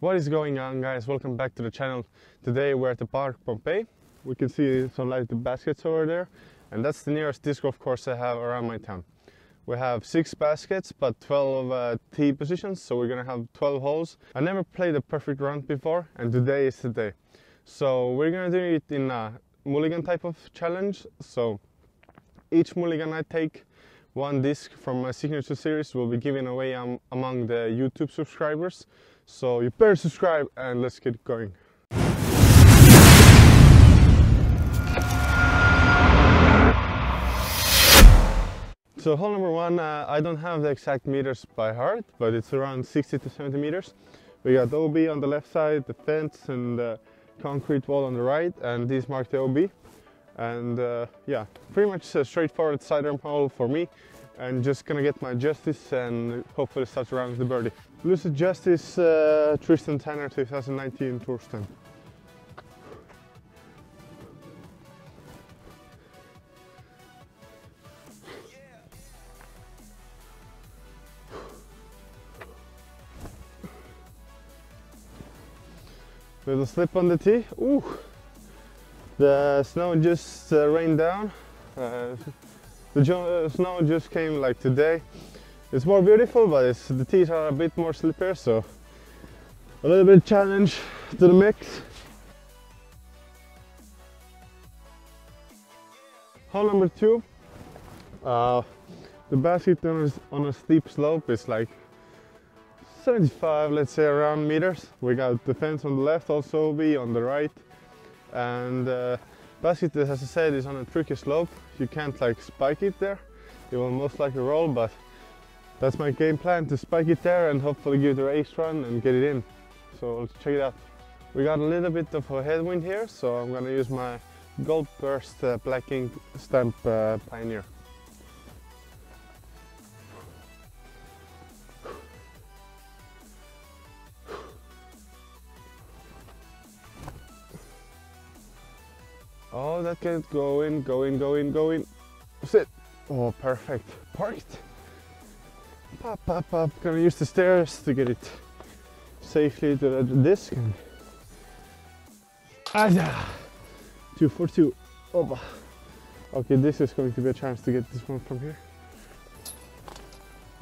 What is going on guys? Welcome back to the channel. Today we're at the Park Pompey. We can see some lighted baskets over there and that's the nearest disc golf course I have around my town. We have six baskets but 12 uh, tee positions so we're gonna have 12 holes. I never played a perfect round before and today is the day. So we're gonna do it in a mulligan type of challenge. So each mulligan I take one disc from my signature series will be given away um, among the YouTube subscribers. So you better subscribe and let's get going. So hole number one, uh, I don't have the exact meters by heart, but it's around 60 to 70 meters. We got OB on the left side, the fence and the concrete wall on the right, and these mark the OB and uh, yeah pretty much a straightforward sidearm hole for me and just gonna get my justice and hopefully start around the birdie lucid justice uh, Kristin Tattar 2019 tour stand Little slip on the tee. Ooh. The snow just uh, rained down. Uh, the uh, snow just came like today. It's more beautiful, but the teeth are a bit more slippery, so a little bit challenge to the mix. Hole number two. Uh, the basket on a, on a steep slope is like 75, let's say around meters. We got the fence on the left, also be on the right and uh, basket as I said is on a tricky slope you can't like spike it there it will most likely roll but that's my game plan to spike it there and hopefully give it a race run and get it in so let's check it out we got a little bit of a headwind here so I'm gonna use my gold burst uh, black ink stamp uh, pioneer Oh, that can go in, go in, go in, go in. Sit. Oh, perfect. Parked. Pop, pop, pop. Gonna use the stairs to get it safely to the disc. Ah, yeah. Two for two. Opa. Okay, this is going to be a chance to get this one from here.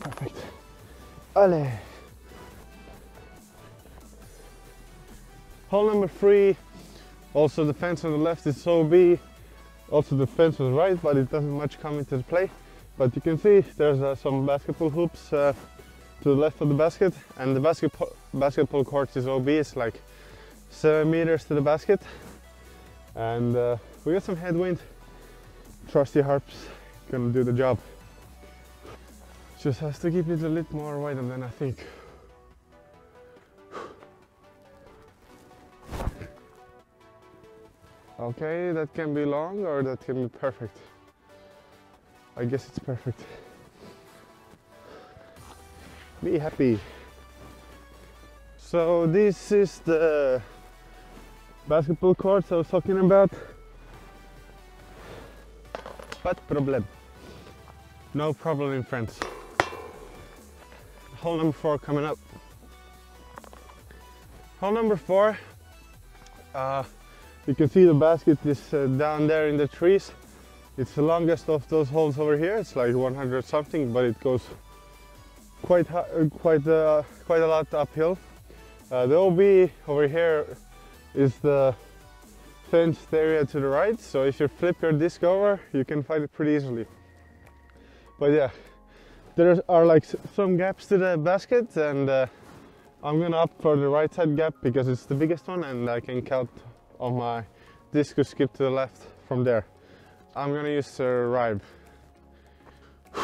Perfect. Ale. Hole number three also the fence on the left is so big. Also the fence on the right, but it doesn't much come into play. But you can see there's uh, some basketball hoops uh, to the left of the basket and the basketball, basketball court is OB, like 7 meters to the basket. And uh, we got some headwind. Trusty harps gonna do the job. Just has to keep it a little more wider than I think. Okay, that can be long or that can be perfect. I guess it's perfect. Be happy. So this is the basketball court I was talking about. But problem. No problem in France. Hole number four coming up. Hole number four. Uh, you can see the basket is uh, down there in the trees. It's the longest of those holes over here. It's like 100 something, but it goes quite uh, quite uh, quite a lot uphill. Uh, the OB over here is the fenced area to the right. So if you flip your disc over, you can find it pretty easily. But yeah, there are like some gaps to the basket, and uh, I'm gonna opt for the right side gap because it's the biggest one, and I can count on my disc to skip to the left from there. I'm gonna use the River.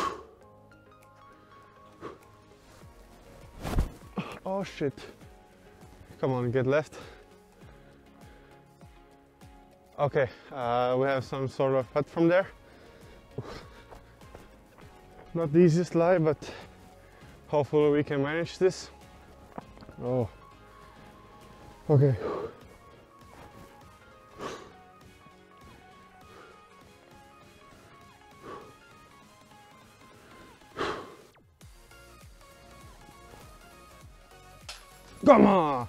Oh shit. Come on, get left. Okay, uh, we have some sort of putt from there. Not the easiest lie, but hopefully we can manage this. Oh, okay. Come on!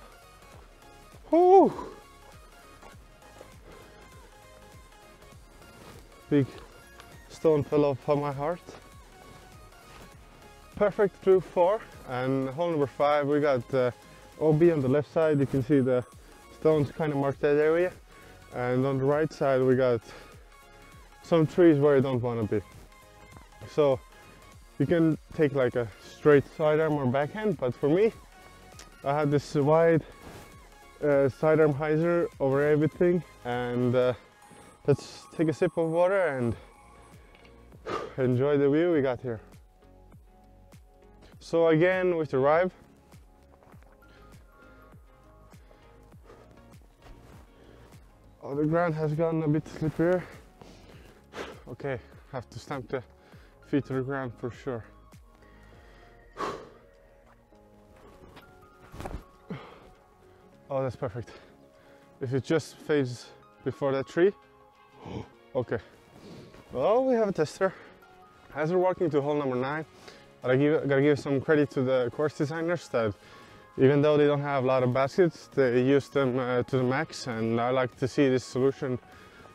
Woo! Big stone fell off on my heart. Perfect through four and hole number five we got uh, OB on the left side you can see the stones kind of mark that area and on the right side we got some trees where you don't want to be. So you can take like a straight sidearm or backhand but for me I had this wide uh, sidearm hyzer over everything and uh, let's take a sip of water and enjoy the view we got here. So again the drive Oh, the ground has gotten a bit slipperier. Okay, have to stamp the feet to the ground for sure. Oh, that's perfect. If it just fades before that tree, okay. Well, we have a tester. As we're walking to hole number nine, I give, gotta give some credit to the course designers that even though they don't have a lot of baskets, they use them uh, to the max and I like to see this solution.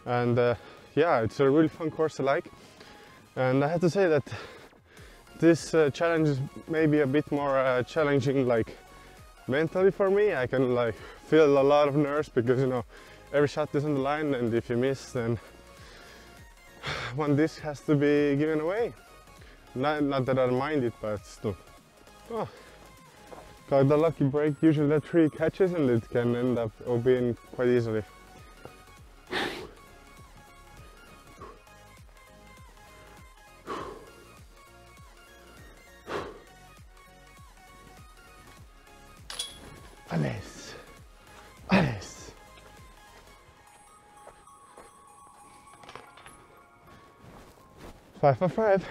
And uh, yeah, it's a really fun course to like. And I have to say that this uh, challenge is maybe a bit more uh, challenging like mentally for me. I can like feel a lot of nerves because you know every shot is on the line and if you miss then one disc has to be given away. Not, not that I mind it, but still. Oh. Got the lucky break, usually that tree catches and it can end up OBing quite easily. Five for five.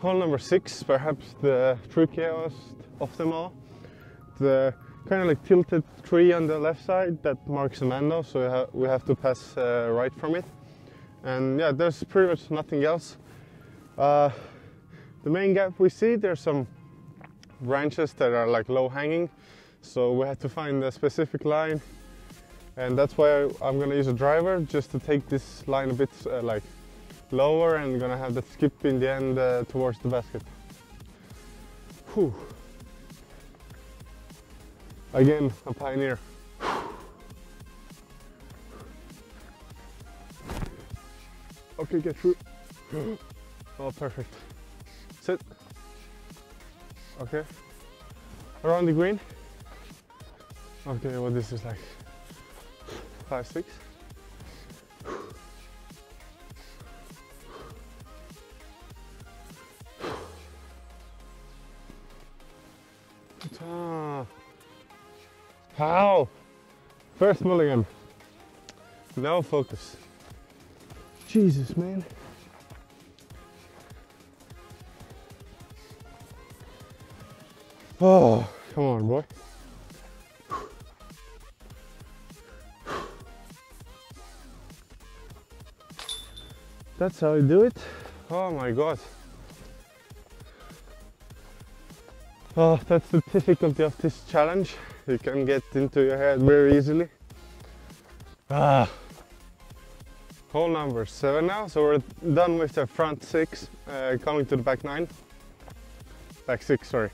Hole number six, perhaps the trickiest of them all. The kind of like tilted tree on the left side that marks a mando, so we, ha we have to pass uh, right from it. And yeah, there's pretty much nothing else. Uh, the main gap we see, there's some branches that are like low hanging, so we have to find a specific line. And that's why I'm gonna use a driver just to take this line a bit uh, like lower and gonna have that skip in the end uh, towards the basket. Whew. Again, a pioneer. Okay, get through. Oh, perfect. Sit. Okay. Around the green. Okay, what well, this is like five, six. Ah. How? First mulligan. Now focus. Jesus, man. Oh, come on, boy. That's how you do it. Oh my god. Oh, that's the difficulty of this challenge. You can get into your head very easily. Ah. Hole number seven now, so we're done with the front six, uh, coming to the back nine. Back six, sorry.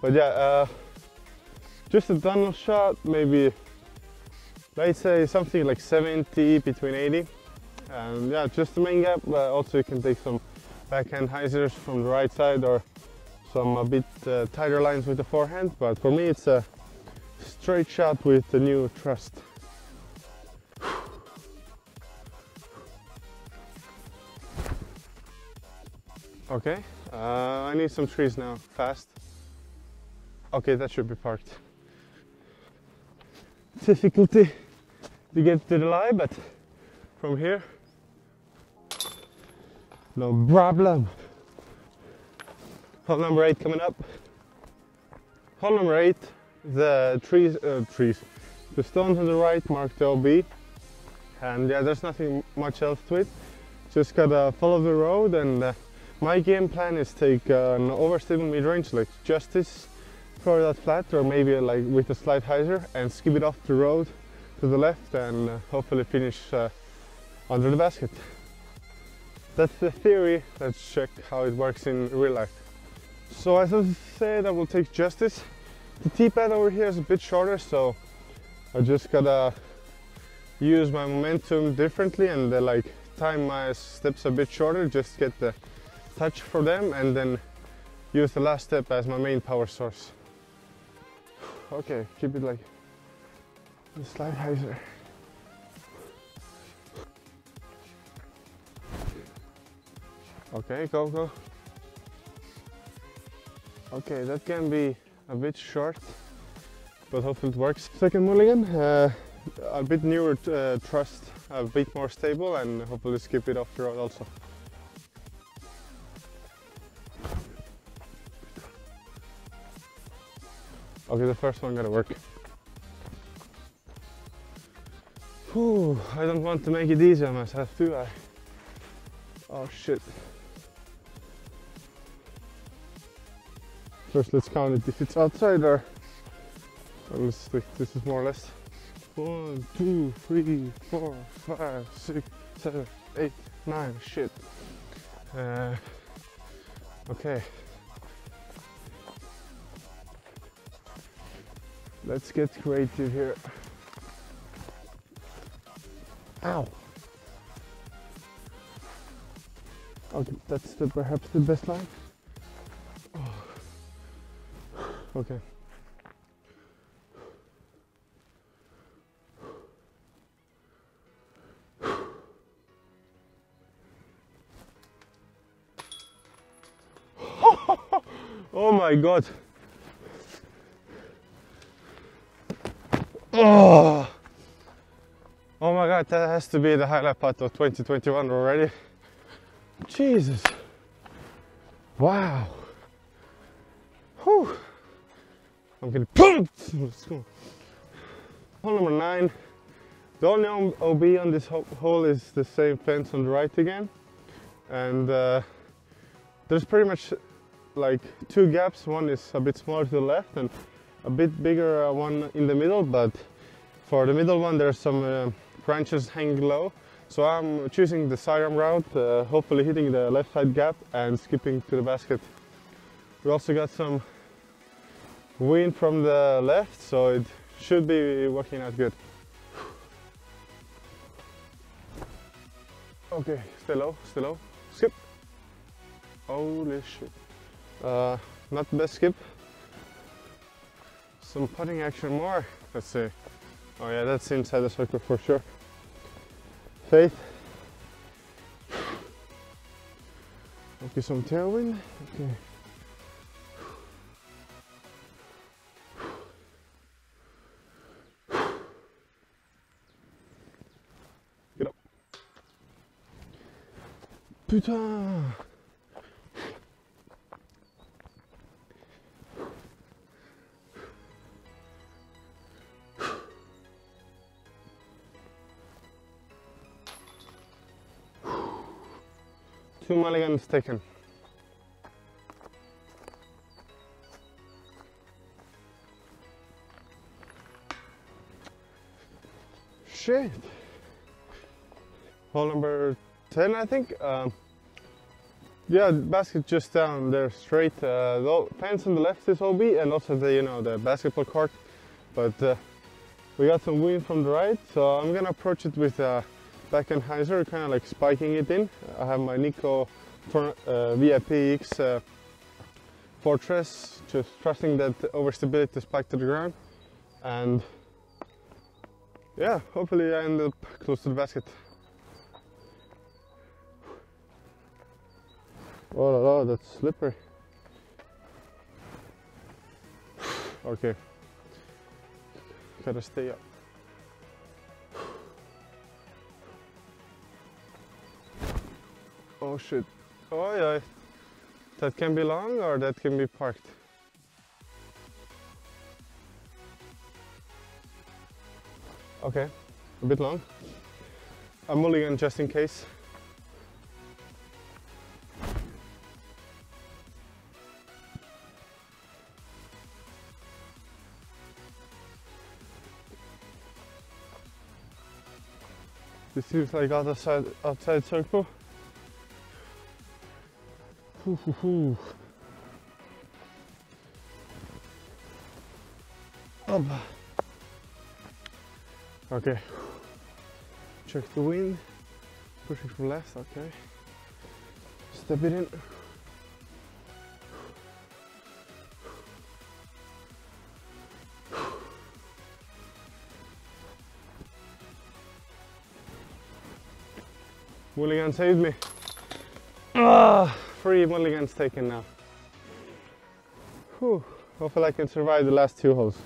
But yeah, uh, just a tunnel shot, maybe, let's say something like 70, between 80. And yeah, just the main gap, but also you can take some backhand hyzers from the right side or some a bit uh, tighter lines with the forehand, but for me it's a straight shot with the new thrust. Okay, uh, I need some trees now, fast. Okay, that should be parked. Difficulty to get to the lie, but from here, no problem. Hole number eight coming up. Hole number eight, the trees, uh, trees, the stones on the right mark the OB. And yeah, there's nothing much else to it. Just gotta follow the road and uh, my game plan is take uh, an overstable mid-range like Justice throw that flat or maybe like with a slight hyzer and skip it off the road to the left and uh, hopefully finish uh, under the basket. That's the theory, let's check how it works in real life. So as I said, I will take justice. The T-pad over here is a bit shorter, so I just gotta use my momentum differently and like time my steps a bit shorter, just get the touch for them and then use the last step as my main power source. Okay, keep it like the slide hyzer. Okay, go, go. Okay, that can be a bit short, but hopefully it works. Second mulligan, uh, a bit newer uh, thrust, a bit more stable, and hopefully skip it off the road also. Okay, the first one gotta work. Whew, I don't want to make it easy on myself, do I? Oh shit. First let's count it if it's outside or, let's stick, this is more or less. One, two, three, four, five, six, seven, eight, nine, shit. Uh, okay. Let's get creative here. Ow! Okay, that's the, perhaps the best line. Okay. oh my god. Oh. oh my god, that has to be the highlight part of 2021 already. Jesus. Wow. Whew. I'm getting pumped. Let's go. Hole number nine. The only OB on this hole is the same fence on the right again. And uh, there's pretty much like two gaps. One is a bit smaller to the left and a bit bigger uh, one in the middle, but for the middle one there's some uh, branches hanging low. So I'm choosing the sidearm route, uh, hopefully hitting the left side gap and skipping to the basket. We also got some wind from the left, so it should be working out good. Okay, stay low, stay low, skip. Holy shit. Uh, not the best skip. Some putting action more, let's see. Oh yeah, that's inside the circle for sure. Faith. Okay, some tailwind. Okay. Putain two mulligans taken. Shit. Hole 10, I think. Um, yeah, basket just down there straight. Uh, the fence on the left is OB and also the, you know, the basketball court. But uh, we got some wind from the right, so I'm gonna approach it with uh, backhand hyzer, kind of like spiking it in. I have my Nico uh, VIPX uh, Fortress, just trusting that overstability spike to the ground. And yeah, hopefully I end up close to the basket. Oh, oh that's slippery. okay, gotta stay up. Oh shit. Oh yeah. That can be long or that can be parked. Okay, a bit long. A mulligan just in case. Seems like outside outside circle. Hoo, hoo, hoo. Up. Okay. Check the wind. Pushing from left, okay. Step it in. Mulligan saved me. Ah, three mulligans taken now. Whew. Hopefully I can survive the last two holes.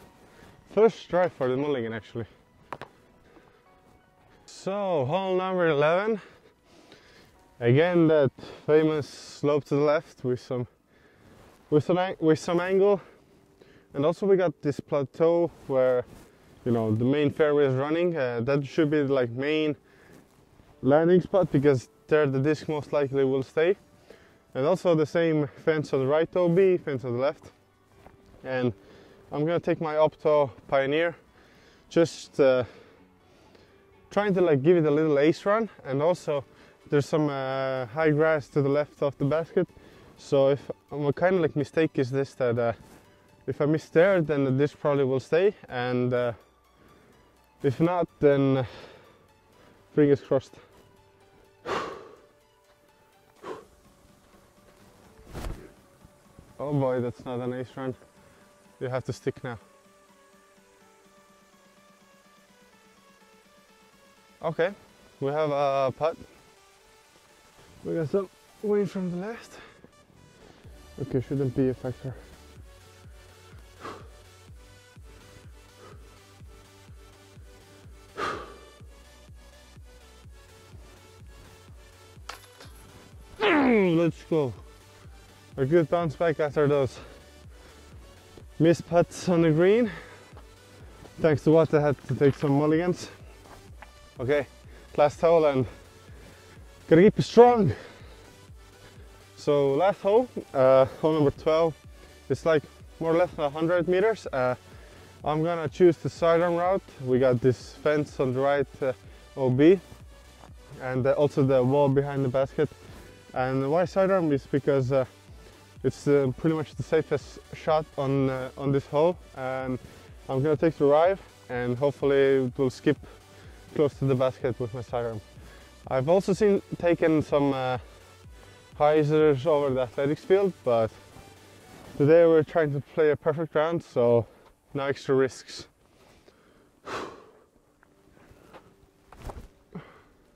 First try for the mulligan actually. So, hole number 11. Again, that famous slope to the left with some with some with some angle, and also we got this plateau where you know the main fairway is running. Uh, that should be like main landing spot because there the disc most likely will stay. And also the same fence on the right OB, fence on the left. And I'm gonna take my Opto Pioneer, just uh, trying to like give it a little ace run. And also there's some uh, high grass to the left of the basket. So if my kind of like mistake is this that uh, if I miss there, then the disc probably will stay. And uh, if not, then fingers crossed. Oh boy, that's not an ace run. You have to stick now. Okay, we have a putt. We got some wind from the left. Okay, shouldn't be a factor. Let's go a good bounce back after those missed putts on the green. Thanks to what I had to take some mulligans. Okay, last hole and gotta keep it strong. So last hole, uh, hole number 12, it's like more or less 100 meters. Uh, I'm gonna choose the sidearm route. We got this fence on the right uh, OB and uh, also the wall behind the basket. And why sidearm is because uh, it's uh, pretty much the safest shot on, uh, on this hole and I'm gonna take the drive and hopefully it will skip close to the basket with my sidearm. I've also seen taken some uh, hyzers over the athletics field but today we're trying to play a perfect round so no extra risks.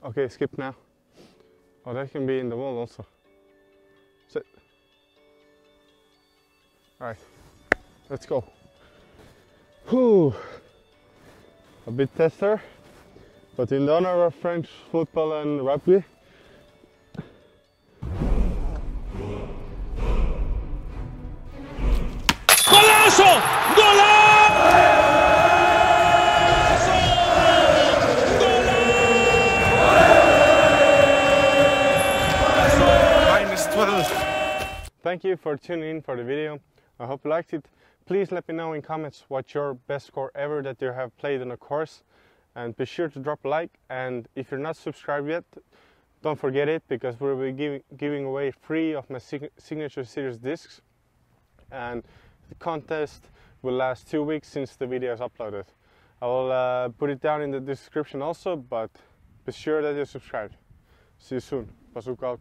okay, skip now. Oh, that can be in the wall also. All right, let's go. Whew. A bit tester, but in the honor of French football and rugby, Golazo! Golazo! minus 12. Thank you for tuning in for the video. I hope you liked it. Please let me know in comments what's your best score ever that you have played on a course. And be sure to drop a like. And if you're not subscribed yet, don't forget it because we'll be giving, giving away free of my sig signature series discs. And the contest will last two weeks since the video is uploaded. I will uh, put it down in the description also, but be sure that you're subscribed. See you soon. Bazooka out.